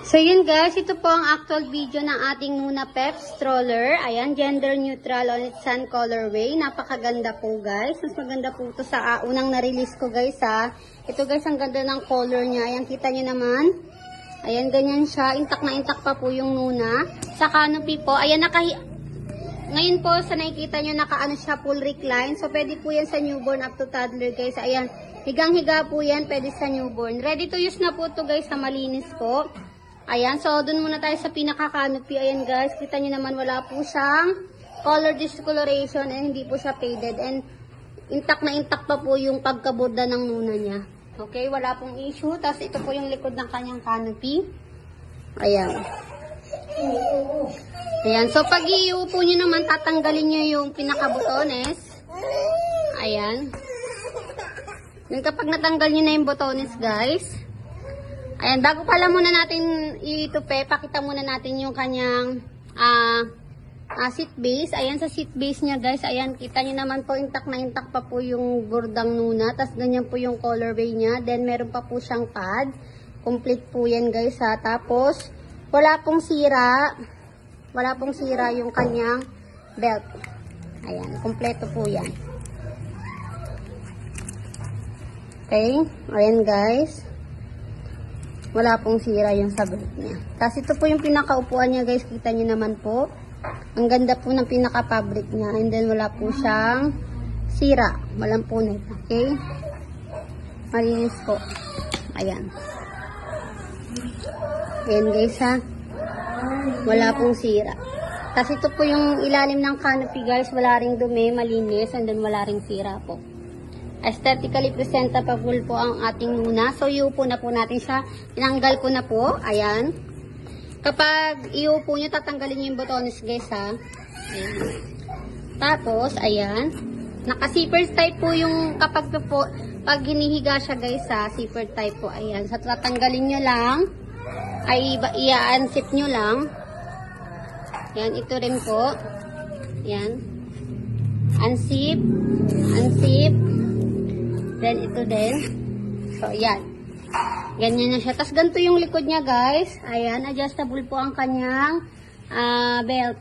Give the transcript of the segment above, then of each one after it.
So yun guys, ito po ang actual video ng ating Nuna Pep stroller. Ayan, gender neutral on its sun colorway. Napakaganda po guys. Mas maganda po ito sa ah, unang na-release ko guys ha. Ito guys, ang ganda ng color niya. Ayan, kita niyo naman. Ayan, ganyan siya. Intak na intak pa po yung Nuna. Sa canopy po, ayan, nakahi... Ngayon po, sa nakikita nyo, nakaano siya full recline. So, pwede po yan sa newborn up to toddler guys. Ayan, higang-higa po yan, pwede sa newborn. Ready to use na po to guys, sa malinis po. Ayan, so dun muna tayo sa pinaka-canopy. Ayan guys, kita nyo naman wala po siyang color discoloration and hindi po siya faded. And intact na intact pa po yung pagkaborda ng nuna niya. Okay, wala pong issue. Tapos ito po yung likod ng kanyang canopy. Ayan. Ayan, so pag iupo nyo naman, tatanggalin nyo yung pinaka-butones. Ayan. Then kapag natanggal nyo na yung butones, guys, Ayan, bago pala muna natin itupe, pakita muna natin yung kanyang ah ah, seat base. Ayan sa seat base niya guys, ayan, kita niyo naman po intact na intact pa po yung bordang nuna. Tapos ganyan po yung colorway niya. Then meron pa po siyang pad. Complete po yan guys ha. Tapos wala pong sira. Wala pong sira yung kanyang belt. Ayan, kompleto po yan. Okay, ayan guys wala pong sira yung sa belt niya. Tapos ito po yung pinakaupuan niya guys, kita niyo naman po. Ang ganda po ng pinaka-fabric niya and then wala po siyang sira. Walang punit, okay? Malinis po. Ayan. Ayan guys ha. Wala pong sira. Tapos ito po yung ilalim ng canopy guys, wala ring dumi, malinis and then wala ring sira po. Aesthetically presentable po ang ating muna. So, iupo na po natin siya. Tinanggal ko na po. Ayan. Kapag iupo nyo, tatanggalin nyo yung botones guys ha. Ayan. Tapos, ayan. Naka-zipper type po yung kapag po, pag hinihiga siya guys ha, zipper type po. Ayan. So, tatanggalin nyo lang. Ay, i-unsip nyo lang. Ayan, ito rin po. Ayan. Unsip. Unsip. Then, ito din. So, yan. Ganyan na siya. Tapos, ganito yung likod niya, guys. Ayan, adjustable po ang kanyang ah, belt.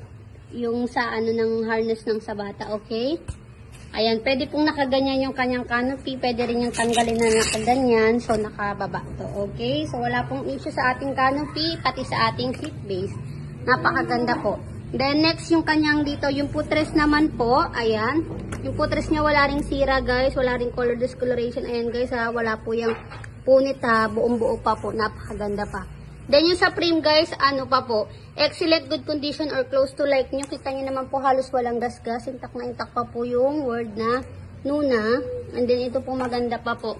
Yung sa, ano, ng harness ng sa bata, okay? Ayan, pwede pong nakaganyan yung kanyang canopy. Pwede rin yung tanggalin na nakaganyan. So, nakababa to, okay? So, wala pong issue sa ating canopy, pati sa ating seat base. Napakaganda po. Then, next, yung kanyang dito, yung putres naman po, ayan. Yung putres niya wala ring sira guys, wala ring color discoloration. Ayan guys ha, wala po yung punit ha, buong buo pa po, napakaganda pa. Then yung sa frame guys, ano pa po, excellent good condition or close to like nyo. Kita nyo naman po halos walang gasgas, intak na intak pa po yung word na Nuna. And then ito po maganda pa po.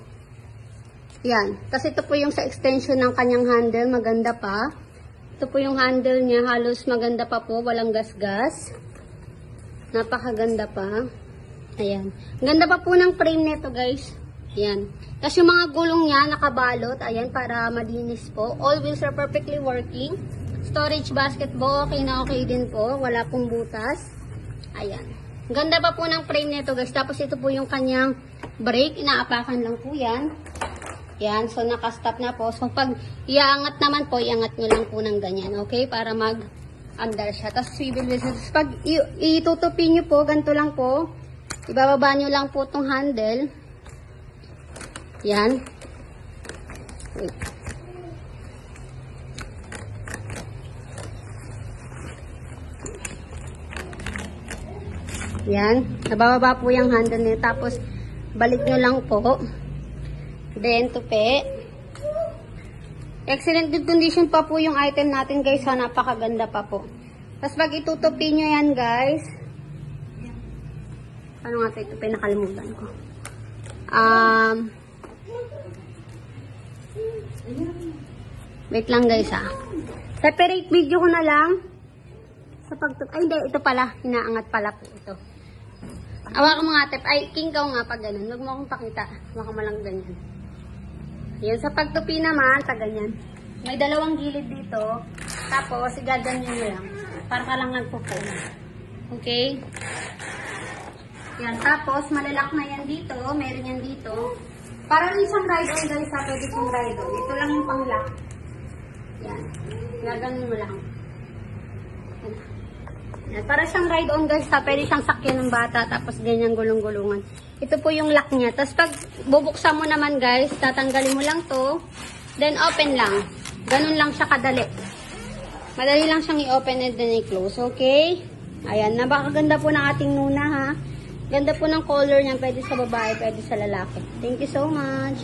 Yan. Tapos ito po yung sa extension ng kanyang handle, maganda pa. Ito po yung handle niya, halos maganda pa po, walang gasgas. Napakaganda pa. Ayan. Ganda pa po ng frame nito guys. Ayan. Tapos yung mga gulong niya nakabalot. Ayan, para malinis po. All wheels are perfectly working. Storage basket po, okay na okay din po. Wala pong butas. Ayan. Ganda pa po ng frame nito guys. Tapos ito po yung kanyang brake. Inaapakan lang po yan. Yan. So, nakastop na po. So, pag iangat naman po, iangat nyo lang po ng ganyan. Okay? Para mag andar siya. Tapos swivel wheels. Tapos pag itutupi nyo po, ganito lang po. Ibababa nyo lang po itong handle. Yan. Wait. Yan. Nabababa po yung handle niya. Tapos, balik nyo lang po. Then, tupi. Excellent good condition pa po yung item natin guys. Ha, napakaganda pa po. Tapos, pag itutupi nyo yan guys, ano nga ito? Pinakalimutan ko. Um, wait lang guys ah. Separate video ko na lang. Sa pagtup... Ay hindi, ito pala. Hinaangat pala po ito. Awa ko mga tip. Ay, king ka nga pag ganun. Huwag mo akong pakita. Baka malang ganyan. Yan, sa pagtupi naman, ta ganyan. May dalawang gilid dito. Tapos, igaganyan nyo lang. Para ka lang nagpupuna. Okay? Yan, tapos malalak na yan dito, meron yan dito. Para rin isang ride-on guys, ha, pwede pong ride-on. Ito lang yung pang-lock. Yan. Gaganon mo lang. Yan. Yan. Para siyang ride-on guys ha. Pwede siyang sakyan ng bata. Tapos ganyan gulong-gulungan. Ito po yung lock niya. Tapos pag bubuksan mo naman guys, tatanggalin mo lang to. Then open lang. Ganun lang siya kadali. Madali lang siyang i-open and then i-close. Okay? Ayan. Napakaganda po ng ating Nuna ha. Ganda po ng color niya. Pwede sa babae, pwede sa lalaki. Thank you so much.